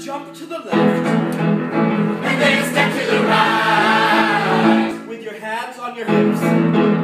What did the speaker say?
jump to the left. And then step to the right. With your hands on your hips.